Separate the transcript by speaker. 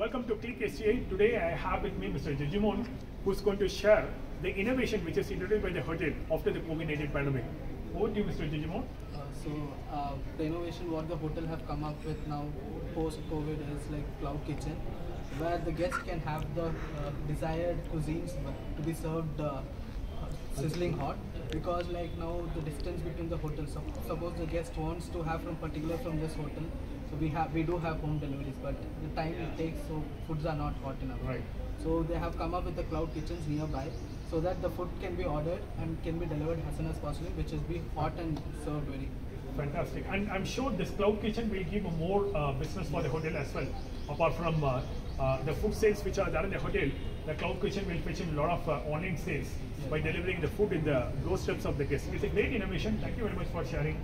Speaker 1: Welcome to Click. Today I have with me Mr. Jijimon, who's going to share the innovation which is introduced by the hotel after the COVID-19 pandemic. Over to you, Mr. Jijimon.
Speaker 2: Uh, so uh, the innovation what the hotel have come up with now post COVID is like cloud kitchen, where the guest can have the uh, desired cuisines to be served uh, sizzling hot. Because like now the distance between the hotels, sup- suppose the guest wants to have from particular from this hotel, so we have we do have home deliveries, but the time it takes so foods are not hot enough.
Speaker 1: Right.
Speaker 2: So they have come up with the cloud kitchens nearby so that the food can be ordered and can be delivered as soon as possible, which is be hot and served very.
Speaker 1: Fantastic. And I'm sure this cloud kitchen will give more uh, business for the hotel as well. Apart from uh, uh, the food sales which are there in the hotel, the cloud kitchen will fetch in a lot of uh, online sales by delivering the food in the doorsteps of the guests. It's a great innovation. Thank you very much for sharing.